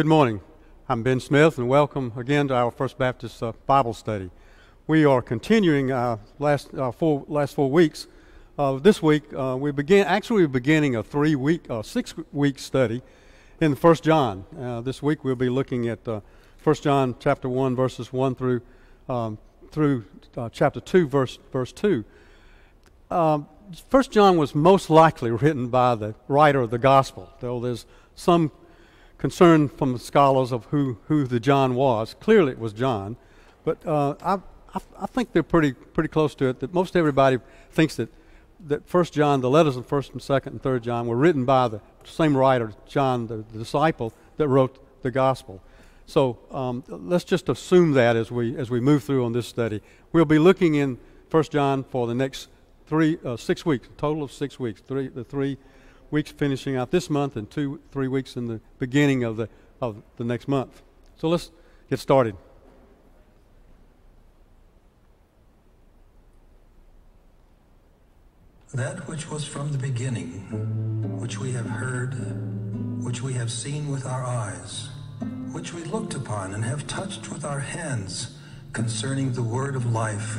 Good morning. I'm Ben Smith, and welcome again to our First Baptist uh, Bible study. We are continuing uh, last uh, four last four weeks. Uh, this week uh, we begin actually beginning a three week uh, six week study in First John. this week we'll be looking at First John chapter one verses one through um, through chapter two verse verse two. Um, First John was most likely written by the writer of the gospel, though there's some concern from the scholars of who, who the John was. Clearly, it was John, but uh, I, I, I, think they're pretty pretty close to it. That most everybody thinks that that First John, the letters of First and Second and Third John, were written by the same writer, John, the, the disciple that wrote the gospel. So um, let's just assume that as we as we move through on this study, we'll be looking in First John for the next three uh, six weeks, a total of six weeks, three the three weeks finishing out this month and two, three weeks in the beginning of the, of the next month. So let's get started. That which was from the beginning, which we have heard, which we have seen with our eyes, which we looked upon and have touched with our hands concerning the word of life.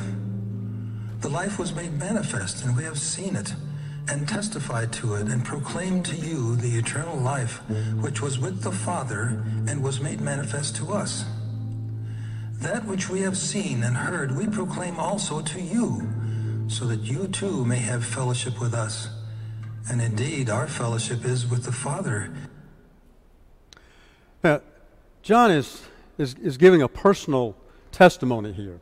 The life was made manifest, and we have seen it and testified to it and proclaimed to you the eternal life which was with the Father and was made manifest to us. That which we have seen and heard we proclaim also to you, so that you too may have fellowship with us. And indeed, our fellowship is with the Father. Now, John is, is, is giving a personal testimony here.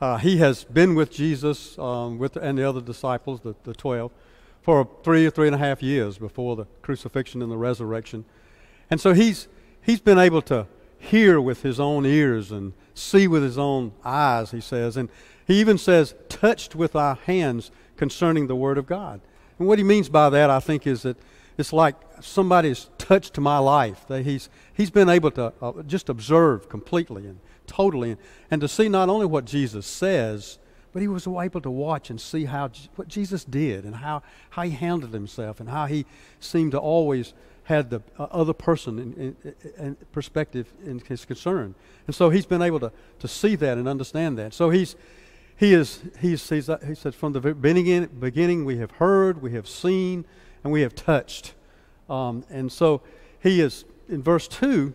Uh, he has been with Jesus um, with, and the other disciples, the, the 12, for three or three and a half years before the crucifixion and the resurrection. And so he's, he's been able to hear with his own ears and see with his own eyes, he says. And he even says, touched with our hands concerning the Word of God. And what he means by that, I think, is that it's like somebody's touched to my life. That he's, he's been able to uh, just observe completely and totally and, and to see not only what Jesus says, but he was able to watch and see how what Jesus did and how, how he handled himself and how he seemed to always had the uh, other person in, in, in, perspective in his concern. And so he's been able to, to see that and understand that. So he's, he is, he's, he's, uh, he said, from the beginning, beginning we have heard, we have seen, and we have touched. Um, and so he is, in verse 2,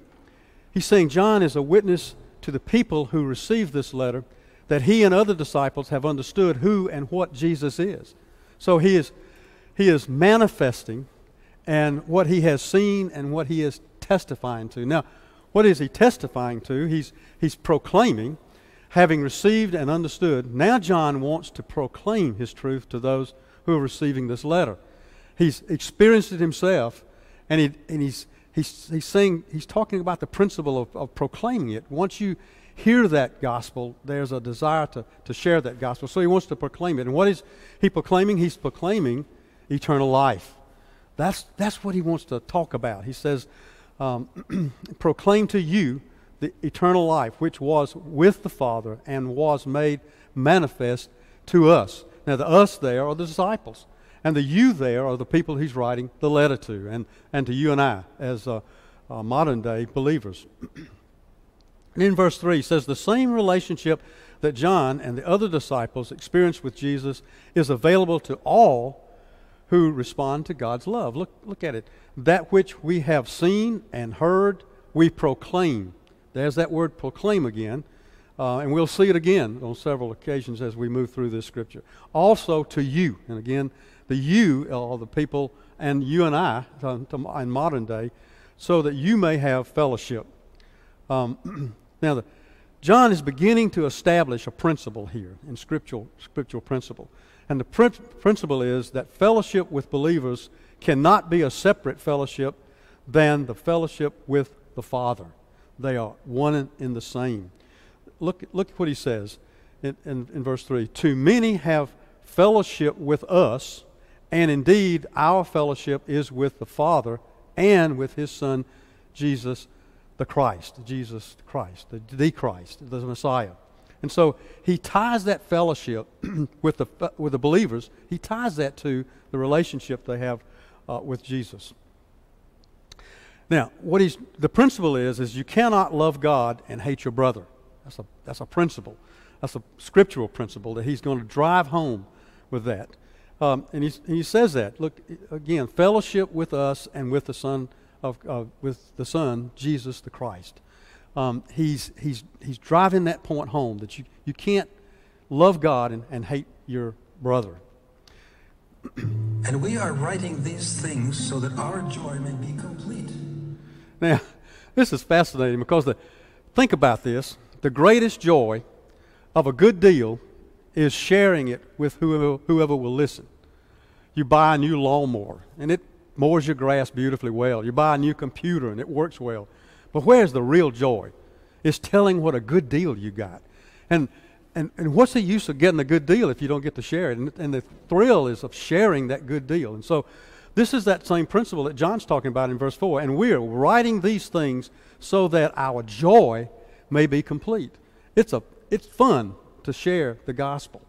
he's saying John is a witness to the people who received this letter that he and other disciples have understood who and what Jesus is. So he is, he is manifesting and what he has seen and what he is testifying to. Now, what is he testifying to? He's, he's proclaiming, having received and understood. Now, John wants to proclaim his truth to those who are receiving this letter. He's experienced it himself, and, he, and he's, he's, he's saying, he's talking about the principle of, of proclaiming it. Once you hear that gospel, there's a desire to, to share that gospel. So he wants to proclaim it. And what is he proclaiming? He's proclaiming eternal life. That's, that's what he wants to talk about. He says, um, proclaim to you the eternal life which was with the Father and was made manifest to us. Now, the us there are the disciples, and the you there are the people he's writing the letter to, and, and to you and I as uh, uh, modern day believers. In verse 3, he says, The same relationship that John and the other disciples experienced with Jesus is available to all who respond to God's love. Look, look at it. That which we have seen and heard, we proclaim. There's that word proclaim again. Uh, and we'll see it again on several occasions as we move through this scripture. Also to you. And again, the you are the people, and you and I in modern day, so that you may have fellowship. Um, now, the, John is beginning to establish a principle here in scriptural, scriptural principle. And the pr- principle is that fellowship with believers cannot be a separate fellowship than the fellowship with the Father. They are one in the same. Look, look at what he says in, in, in verse 3 To many have fellowship with us, and indeed our fellowship is with the Father and with his Son, Jesus the Christ, Jesus Christ, the, the Christ, the Messiah. And so he ties that fellowship with the, with the believers, he ties that to the relationship they have uh, with Jesus. Now, what he's, the principle is, is you cannot love God and hate your brother. That's a, that's a principle. That's a scriptural principle that he's going to drive home with that. Um, and he, he says that. Look, again, fellowship with us and with the Son of, uh, with the Son, Jesus the Christ. Um, he's, he's, he's driving that point home that you, you can't love God and, and hate your brother. and we are writing these things so that our joy may be complete. Now, this is fascinating because the, think about this. The greatest joy of a good deal is sharing it with whoever, whoever will listen. You buy a new lawnmower and it mows your grass beautifully well. You buy a new computer and it works well. But where's the real joy? It's telling what a good deal you got. And, and, and what's the use of getting a good deal if you don't get to share it? And, and the thrill is of sharing that good deal. And so this is that same principle that John's talking about in verse 4. And we're writing these things so that our joy may be complete. It's, a, it's fun to share the gospel.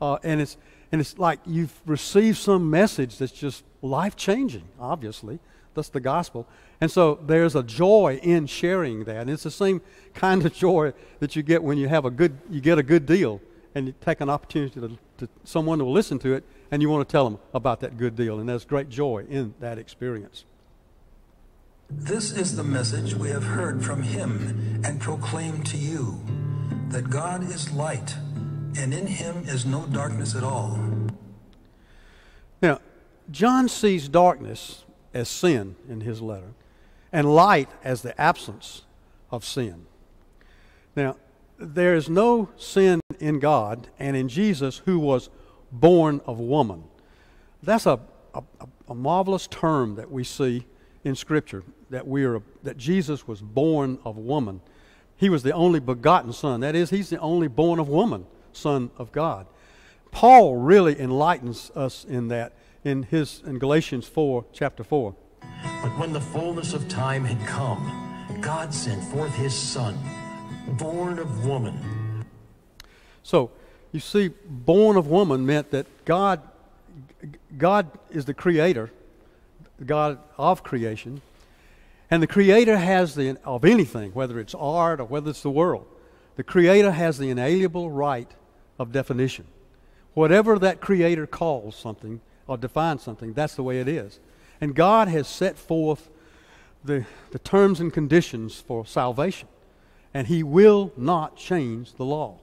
Uh, and, it's, and it's like you've received some message that's just life changing, obviously. That's the gospel. And so there's a joy in sharing that. And it's the same kind of joy that you get when you have a good, you get a good deal and you take an opportunity to, to someone will listen to it and you want to tell them about that good deal. And there's great joy in that experience. This is the message we have heard from him and proclaimed to you that God is light and in him is no darkness at all. Now, John sees darkness as sin in his letter and light as the absence of sin. Now, there is no sin in God and in Jesus who was born of woman. That's a, a, a marvelous term that we see in Scripture that we are that Jesus was born of woman. He was the only begotten Son. That is, he's the only born of woman Son of God. Paul really enlightens us in that in his in Galatians 4, chapter 4. But when the fullness of time had come, God sent forth his Son, born of woman. So, you see, born of woman meant that God, God is the creator, God of creation, and the creator has the, of anything, whether it's art or whether it's the world, the creator has the inalienable right of definition. Whatever that creator calls something or defines something, that's the way it is. And God has set forth the, the terms and conditions for salvation. And He will not change the law.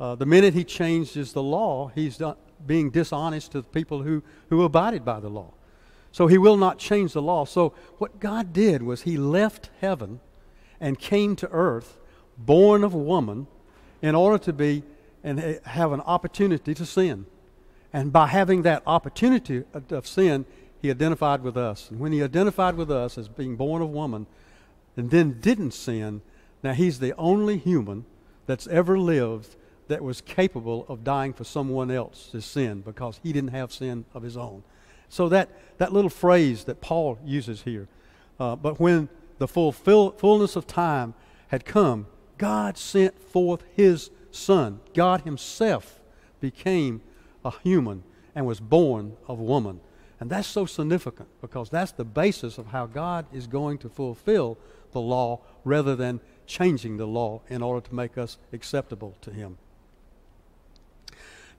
Uh, the minute He changes the law, He's being dishonest to the people who, who abided by the law. So He will not change the law. So what God did was He left heaven and came to earth, born of woman, in order to be and have an opportunity to sin. And by having that opportunity of sin, he identified with us. And when he identified with us as being born of woman and then didn't sin, now he's the only human that's ever lived that was capable of dying for someone else's sin because he didn't have sin of his own. So that, that little phrase that Paul uses here, uh, but when the full, fullness of time had come, God sent forth his Son. God himself became a human and was born of woman. And that's so significant because that's the basis of how God is going to fulfill the law rather than changing the law in order to make us acceptable to Him.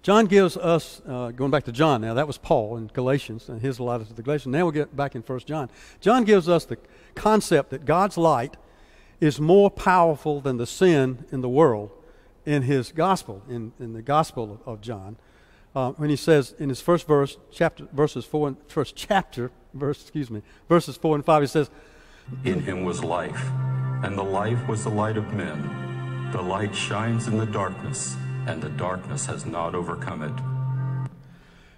John gives us, uh, going back to John now, that was Paul in Galatians and his letter to the Galatians. Now we'll get back in 1 John. John gives us the concept that God's light is more powerful than the sin in the world in his gospel, in, in the gospel of, of John uh, when he says in his first verse, chapter, verses four and first chapter, verse, excuse me, verses four and five, he says, In him was life, and the life was the light of men. The light shines in the darkness, and the darkness has not overcome it.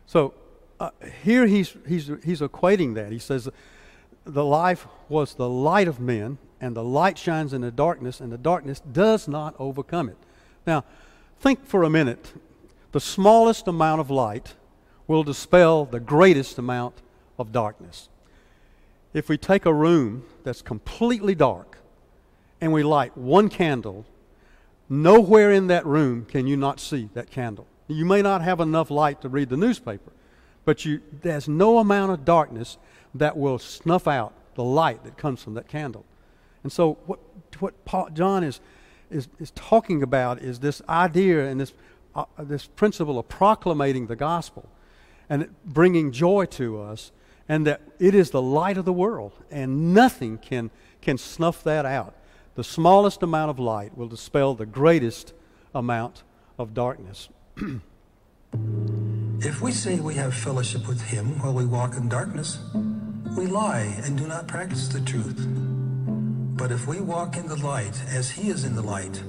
So uh, here he's, he's, he's equating that. He says, The life was the light of men, and the light shines in the darkness, and the darkness does not overcome it. Now, think for a minute the smallest amount of light will dispel the greatest amount of darkness. If we take a room that's completely dark and we light one candle, nowhere in that room can you not see that candle. You may not have enough light to read the newspaper, but you, there's no amount of darkness that will snuff out the light that comes from that candle. And so, what, what Paul, John is, is, is talking about is this idea and this, uh, this principle of proclamating the gospel and bringing joy to us, and that it is the light of the world, and nothing can, can snuff that out. The smallest amount of light will dispel the greatest amount of darkness. if we say we have fellowship with him while we walk in darkness, we lie and do not practice the truth. But if we walk in the light as he is in the light,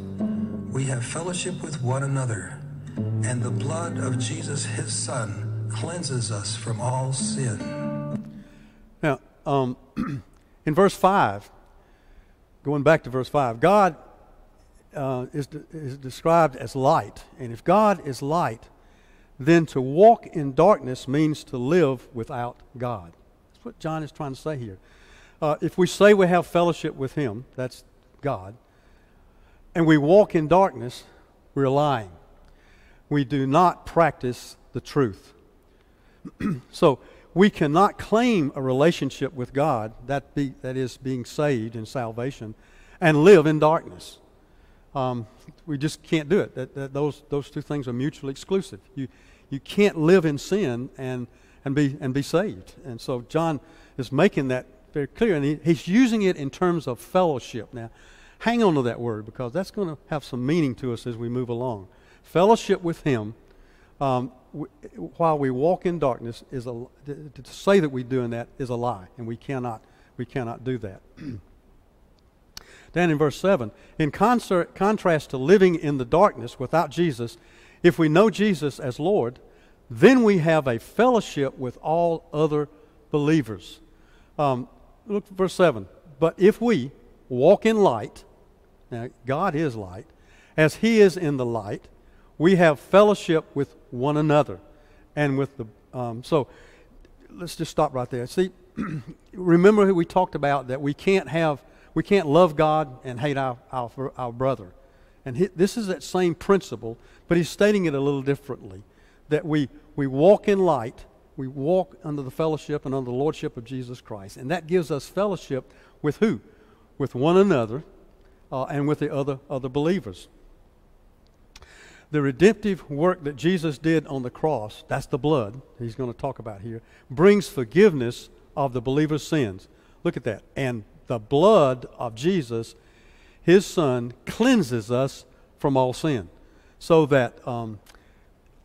we have fellowship with one another, and the blood of Jesus, his son, cleanses us from all sin. Now, um, in verse 5, going back to verse 5, God uh, is, de- is described as light. And if God is light, then to walk in darkness means to live without God. That's what John is trying to say here. Uh, if we say we have fellowship with Him, that's God, and we walk in darkness, we're lying. We do not practice the truth. so we cannot claim a relationship with God, that, be, that is being saved in salvation, and live in darkness. Um, we just can't do it. That, that, those, those two things are mutually exclusive. You, you can't live in sin and, and, be, and be saved. And so John is making that very clear, and he, he's using it in terms of fellowship. Now, hang on to that word because that's going to have some meaning to us as we move along. Fellowship with Him um, while we walk in darkness is a to, to say that we're doing that is a lie, and we cannot we cannot do that. Down in verse 7, in concert, contrast to living in the darkness without Jesus, if we know Jesus as Lord, then we have a fellowship with all other believers. Um, look at verse 7. But if we walk in light, now God is light, as He is in the light, we have fellowship with one another and with the. Um, so let's just stop right there. See, remember who we talked about that we can't have, we can't love God and hate our, our, our brother. And he, this is that same principle, but he's stating it a little differently. That we, we walk in light we walk under the fellowship and under the lordship of Jesus Christ. And that gives us fellowship with who? With one another uh, and with the other, other believers. The redemptive work that Jesus did on the cross, that's the blood he's going to talk about here, brings forgiveness of the believer's sins. Look at that. And the blood of Jesus, his son, cleanses us from all sin. So that um,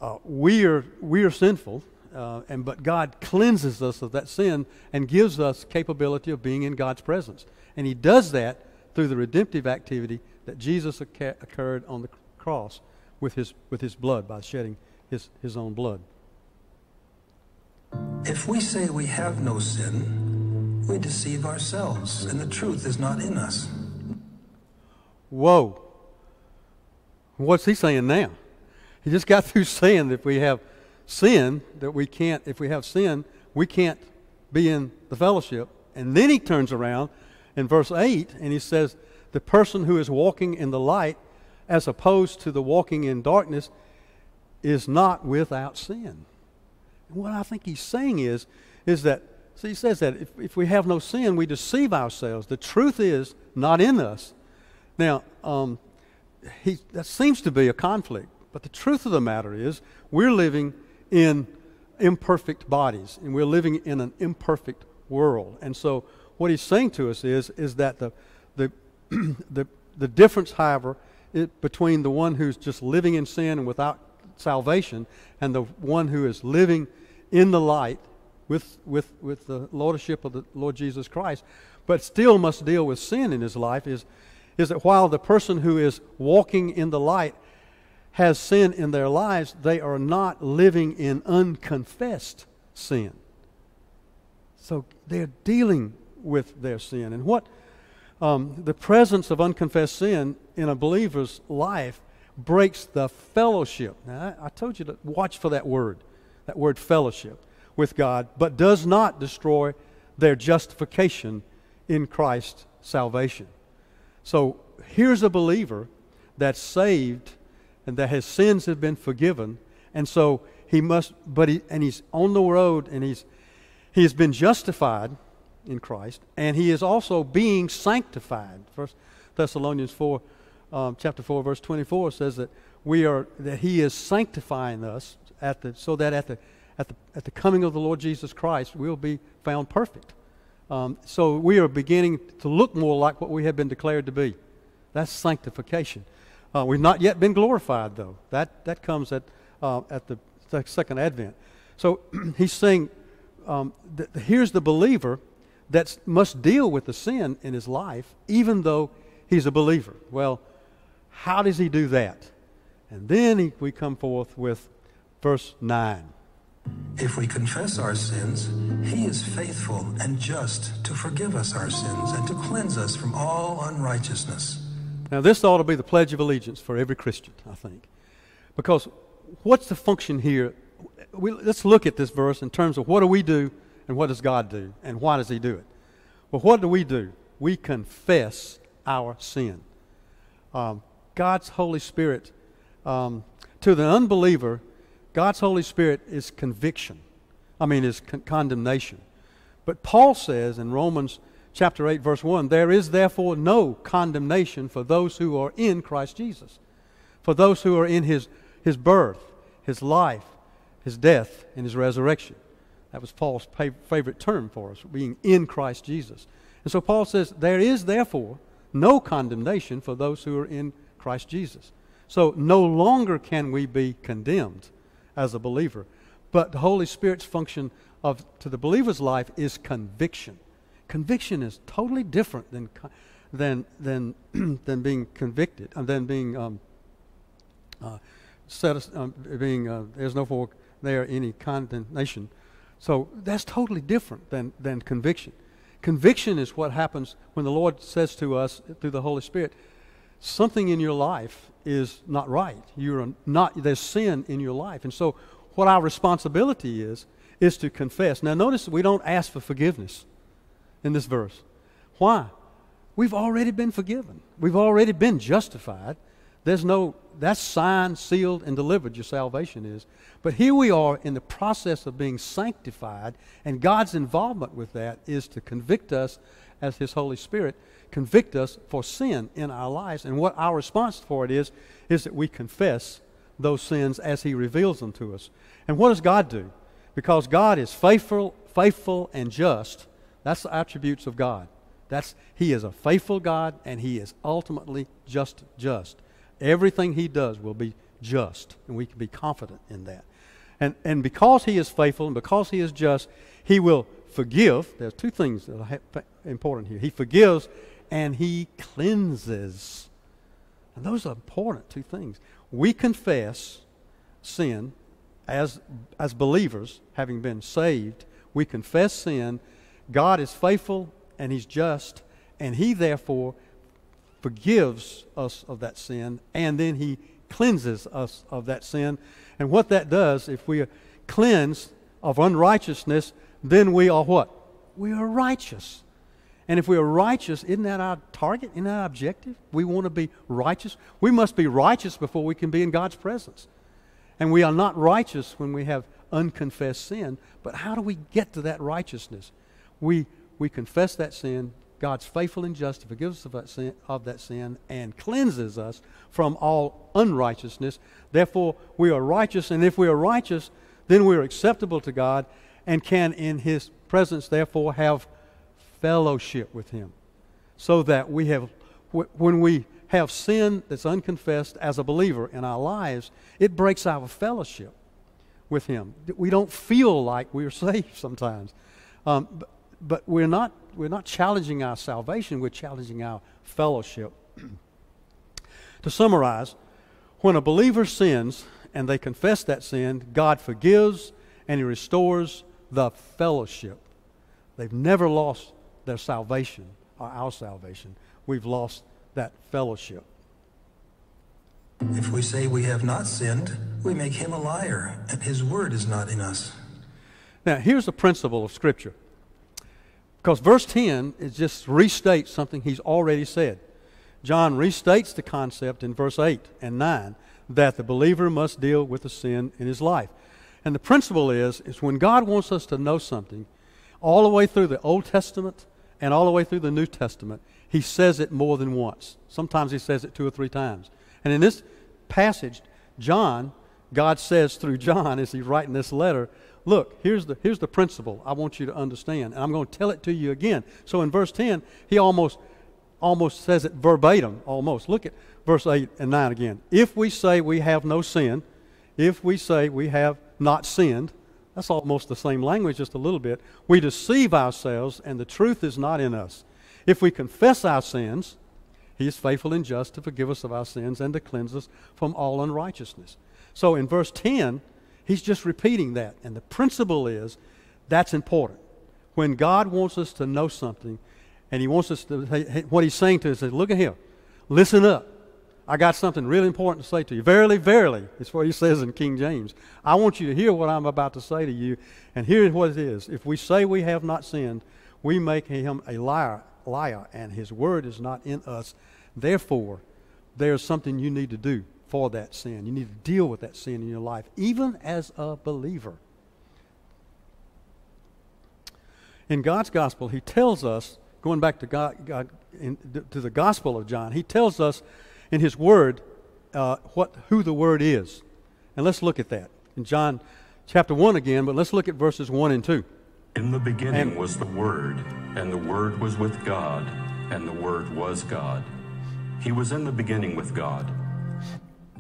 uh, we, are, we are sinful, uh, and but God cleanses us of that sin and gives us capability of being in God's presence. And He does that through the redemptive activity that Jesus occurred on the cross with His with His blood by shedding His His own blood. If we say we have no sin, we deceive ourselves, and the truth is not in us. Whoa. What's he saying now? He just got through saying that we have sin that we can't, if we have sin, we can't be in the fellowship. And then he turns around in verse 8 and he says, The person who is walking in the light, as opposed to the walking in darkness, is not without sin. And what I think he's saying is, is that, so he says that if, if we have no sin, we deceive ourselves. The truth is not in us. Now, um, he, that seems to be a conflict. But the truth of the matter is, we're living in imperfect bodies, and we're living in an imperfect world. And so, what he's saying to us is, is that the, the, the, the difference, however, it, between the one who's just living in sin and without salvation and the one who is living in the light with, with, with the lordship of the Lord Jesus Christ, but still must deal with sin in his life, is, is that while the person who is walking in the light has sin in their lives, they are not living in unconfessed sin. So they're dealing with their sin. And what um, the presence of unconfessed sin in a believer's life breaks the fellowship. Now, I, I told you to watch for that word, that word fellowship with God, but does not destroy their justification in Christ's salvation. So here's a believer that's saved and that his sins have been forgiven. And so he must, but he, and he's on the road and he's, he has been justified in Christ, and he is also being sanctified. First Thessalonians 4, um, chapter 4, verse 24 says that we are that he is sanctifying us at the so that at the at the at the coming of the Lord Jesus Christ we'll be found perfect. Um, so we are beginning to look more like what we have been declared to be. That's sanctification. Uh, we've not yet been glorified, though. That, that comes at, uh, at the second advent. So he's saying, um, here's the believer that must deal with the sin in his life, even though he's a believer. Well, how does he do that? And then he, we come forth with verse 9. If we confess our sins, he is faithful and just to forgive us our sins and to cleanse us from all unrighteousness. Now, this ought to be the Pledge of Allegiance for every Christian, I think. Because what's the function here? We, let's look at this verse in terms of what do we do and what does God do and why does He do it? Well, what do we do? We confess our sin. Um, God's Holy Spirit, um, to the unbeliever, God's Holy Spirit is conviction. I mean, is con- condemnation. But Paul says in Romans chapter 8, verse 1 There is therefore no condemnation for those who are in Christ Jesus, for those who are in his, his birth, his life, his death, and his resurrection. That was Paul's favorite term for us, being in Christ Jesus. And so Paul says, There is therefore no condemnation for those who are in Christ Jesus. So no longer can we be condemned as a believer. But the Holy Spirit's function of, to the believer's life is conviction. Conviction is totally different than, than, than, than being convicted, and than being um, uh, set, um, being, uh, there's no for there any condemnation. So that's totally different than, than conviction. Conviction is what happens when the Lord says to us through the Holy Spirit, something in your life is not right. You're not, there's sin in your life. And so, what our responsibility is, is to confess. Now, notice we don't ask for forgiveness in this verse. Why? We've already been forgiven, we've already been justified. There's no, that's signed, sealed, and delivered, your salvation is. But here we are in the process of being sanctified, and God's involvement with that is to convict us as His Holy Spirit convict us for sin in our lives. And what our response for it is, is that we confess those sins as He reveals them to us. And what does God do? Because God is faithful, faithful and just. That's the attributes of God. That's He is a faithful God and He is ultimately just just. Everything He does will be just, and we can be confident in that. And, and because He is faithful and because He is just, He will forgive. There's two things that are important here. He forgives and he cleanses. And those are important two things. We confess sin as, as believers, having been saved. We confess sin. God is faithful and he's just, and he therefore forgives us of that sin, and then he cleanses us of that sin. And what that does, if we are cleansed of unrighteousness, then we are what? We are righteous. And if we are righteous, isn't that our target? Isn't that our objective? We want to be righteous. We must be righteous before we can be in God's presence. And we are not righteous when we have unconfessed sin. But how do we get to that righteousness? We, we confess that sin. God's faithful and just to forgive us of that, sin, of that sin and cleanses us from all unrighteousness. Therefore, we are righteous. And if we are righteous, then we are acceptable to God and can, in His presence, therefore, have fellowship with Him. So that we have, when we have sin that's unconfessed as a believer in our lives, it breaks our fellowship with Him. We don't feel like we're saved sometimes. Um, but, we're, not, we're not challenging our salvation, we're challenging our fellowship. to summarize, when a believer sins and they confess that sin, God forgives and He restores the fellowship. They've never lost their salvation or our salvation. We've lost that fellowship. If we say we have not sinned, we make him a liar, and his word is not in us. Now, here's the principle of Scripture. Because verse 10 is just restates something he's already said. John restates the concept in verse 8 and 9 that the believer must deal with the sin in his life. And the principle is, is when God wants us to know something, All the way through the Old Testament and all the way through the New Testament, he says it more than once. Sometimes he says it two or three times. And in this passage, John, God says through John as he's writing this letter, look, here's the, here's the principle I want you to understand. And I'm going to tell it to you again. So in verse 10, he almost, almost says it verbatim, almost. Look at verse 8 and 9 again. If we say we have no sin, if we say we have not sinned, that's almost the same language, just a little bit. We deceive ourselves, and the truth is not in us. If we confess our sins, He is faithful and just to forgive us of our sins and to cleanse us from all unrighteousness. So in verse 10, He's just repeating that. And the principle is that's important. When God wants us to know something, and He wants us to, what He's saying to us is, look at here, listen up. I got something really important to say to you. Verily, verily, is what he says in King James. I want you to hear what I'm about to say to you, and here's what it is. If we say we have not sinned, we make him a liar, liar, and his word is not in us. Therefore, there's something you need to do for that sin. You need to deal with that sin in your life, even as a believer. In God's gospel, he tells us, going back to God, God in, to the gospel of John, he tells us in his word uh, what, who the word is. And let's look at that in John chapter 1 again, but let's look at verses 1 and 2. In the beginning and, was the Word, and the Word was with God, and the Word was God. He was in the beginning with God.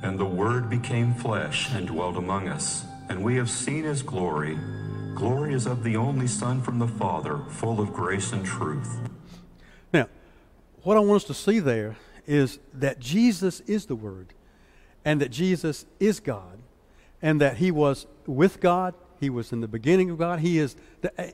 And the Word became flesh and dwelt among us, and we have seen his glory. Glory is of the only Son from the Father, full of grace and truth. Now, what I want us to see there is that Jesus is the Word, and that Jesus is God, and that He was with God, He was in the beginning of God, He is the.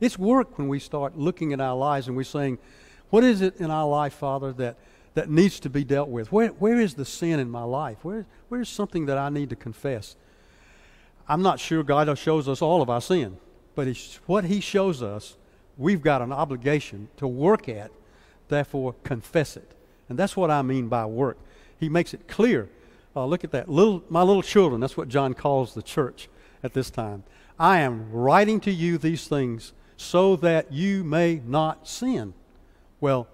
It's work when we start looking at our lives and we're saying, what is it in our life, Father, that, that needs to be dealt with? Where, where is the sin in my life? Where, where's something that I need to confess? I'm not sure God shows us all of our sin, but what He shows us, we've got an obligation to work at, therefore confess it. And that's what I mean by work. He makes it clear. Uh, look at that. Little, my little children, that's what John calls the church at this time. I am writing to you these things so that you may not sin. Well,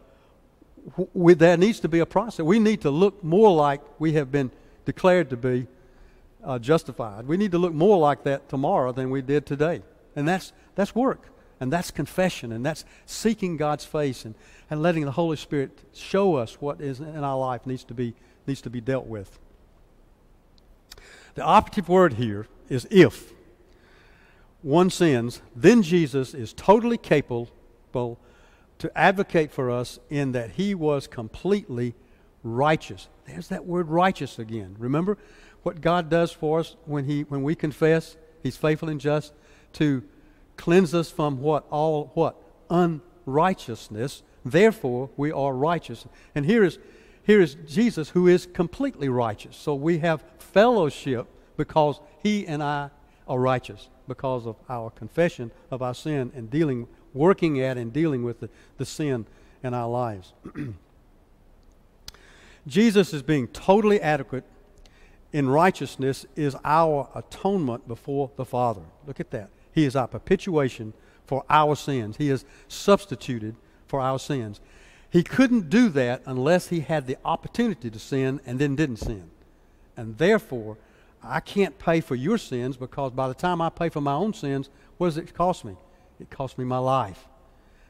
we, there needs to be a process. We need to look more like we have been declared to be uh, justified. We need to look more like that tomorrow than we did today. And that's, that's work. And that's confession. And that's seeking God's face and, and letting the Holy Spirit show us what is in our life needs to be, needs to be dealt with. The operative word here is if one sins, then Jesus is totally capable to advocate for us in that he was completely righteous. There's that word righteous again. Remember what God does for us when, he, when we confess? He's faithful and just to cleanse us from what? All what? Unrighteousness. Therefore, we are righteous. And here is, here is Jesus who is completely righteous. So we have fellowship because he and I are righteous because of our confession of our sin and dealing, working at and dealing with the, the sin in our lives. Jesus is being totally adequate in righteousness is our atonement before the Father. Look at that. He is our propitiation for our sins. He is substituted for our sins. He couldn't do that unless he had the opportunity to sin and then didn't sin. And therefore, I can't pay for your sins because by the time I pay for my own sins, what does it cost me? It cost me my life.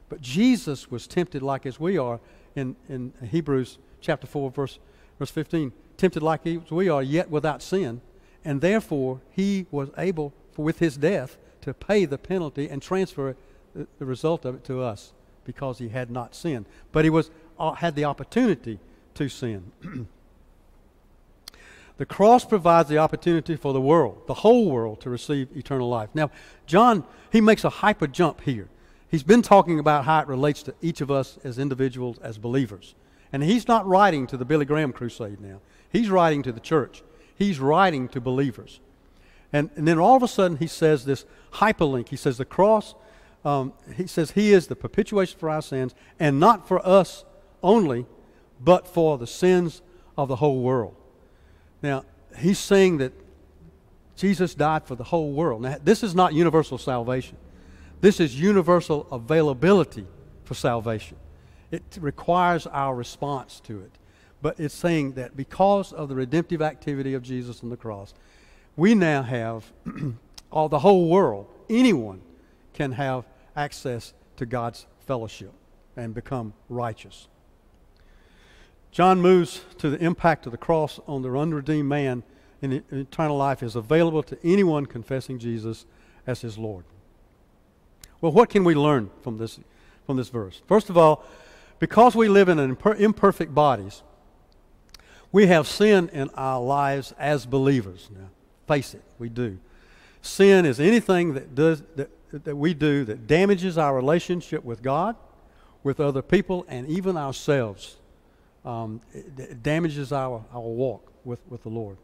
But Jesus was tempted like as we are in, in Hebrews chapter 4, verse, verse 15. Tempted like as we are, yet without sin. And therefore, he was able, for, with his death, to pay the penalty and transfer the, the result of it to us because he had not sinned. But he was, uh, had the opportunity to sin. the cross provides the opportunity for the world, the whole world, to receive eternal life. Now, John, he makes a hyper jump here. He's been talking about how it relates to each of us as individuals, as believers. And he's not writing to the Billy Graham crusade now. He's writing to the church. He's writing to believers. And, and then all of a sudden he says this hyperlink. He says the cross um, he says he is the propitiation for our sins, and not for us only, but for the sins of the whole world. Now, he's saying that Jesus died for the whole world. Now, this is not universal salvation. This is universal availability for salvation. It requires our response to it. But it's saying that because of the redemptive activity of Jesus on the cross, we now have all the whole world, anyone can have access to God's fellowship and become righteous. John moves to the impact of the cross on the unredeemed man in eternal life is available to anyone confessing Jesus as his Lord. Well, what can we learn from this, from this verse? First of all, because we live in imper- imperfect bodies, we have sin in our lives as believers. Now, face it, we do. Sin is anything that, does, that that we do that damages our relationship with God, with other people, and even ourselves. Um, it, it damages our, our walk with, with the Lord.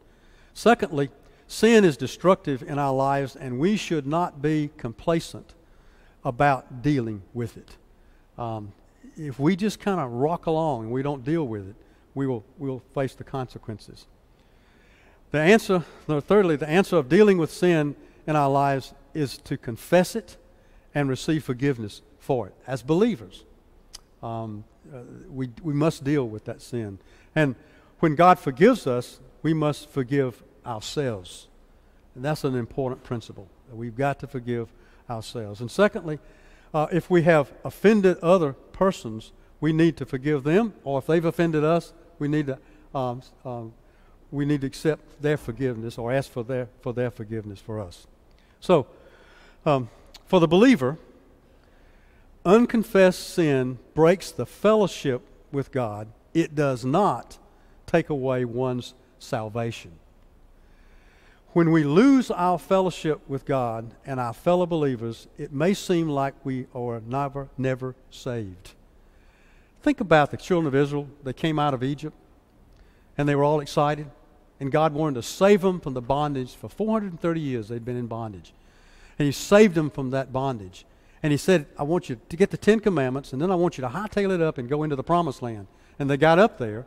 Secondly, sin is destructive in our lives, and we should not be complacent about dealing with it. Um, if we just kind of rock along and we don't deal with it, we will we'll face the consequences. The answer, thirdly, the answer of dealing with sin in our lives is to confess it and receive forgiveness for it. As believers, um, uh, we, we must deal with that sin. And when God forgives us, we must forgive ourselves. And that's an important principle. We've got to forgive ourselves. And secondly, uh, if we have offended other persons, we need to forgive them, or if they've offended us, we need to um, um, we need to accept their forgiveness or ask for their for their forgiveness for us. So, um, for the believer, unconfessed sin breaks the fellowship with God. It does not take away one's salvation. When we lose our fellowship with God and our fellow believers, it may seem like we are never, never saved. Think about the children of Israel. They came out of Egypt and they were all excited, and God wanted to save them from the bondage. For 430 years, they'd been in bondage. And he saved them from that bondage. And he said, I want you to get the Ten Commandments, and then I want you to hightail it up and go into the promised land. And they got up there,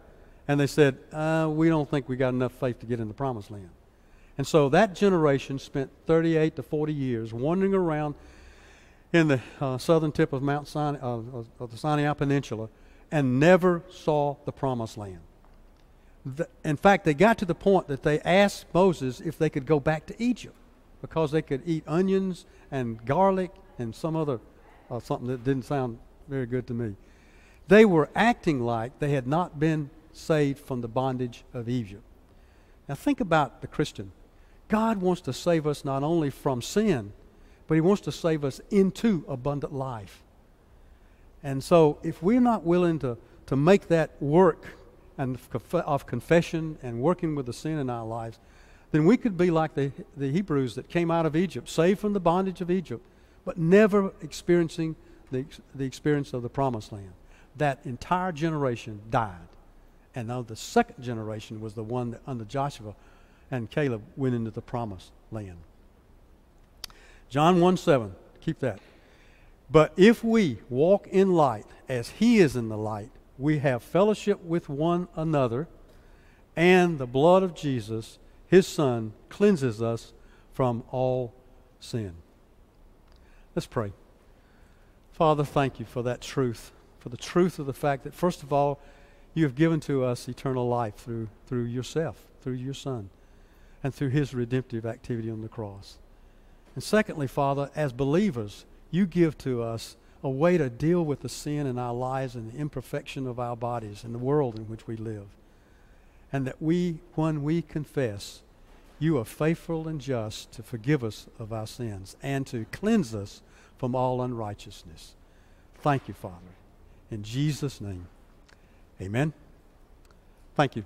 and they said, uh, We don't think we got enough faith to get in the promised land. And so that generation spent 38 to 40 years wandering around in the uh, southern tip of Mount Sinai, uh, of the Sinai Peninsula and never saw the promised land. The, in fact, they got to the point that they asked Moses if they could go back to Egypt because they could eat onions and garlic and some other uh, something that didn't sound very good to me. They were acting like they had not been saved from the bondage of Egypt. Now think about the Christian. God wants to save us not only from sin, but He wants to save us into abundant life. And so if we're not willing to, to make that work and of confession and working with the sin in our lives, then we could be like the, the Hebrews that came out of Egypt, saved from the bondage of Egypt, but never experiencing the, the experience of the promised land. That entire generation died. And now the second generation was the one that under Joshua and Caleb went into the promised land. John 1 7. Keep that. But if we walk in light as he is in the light, we have fellowship with one another, and the blood of Jesus, his Son, cleanses us from all sin. Let's pray. Father, thank you for that truth, for the truth of the fact that, first of all, you have given to us eternal life through, through yourself, through your Son, and through his redemptive activity on the cross. And secondly, Father, as believers, you give to us a way to deal with the sin in our lives and the imperfection of our bodies and the world in which we live. And that we, when we confess, you are faithful and just to forgive us of our sins and to cleanse us from all unrighteousness. Thank you, Father. In Jesus' name, amen. Thank you.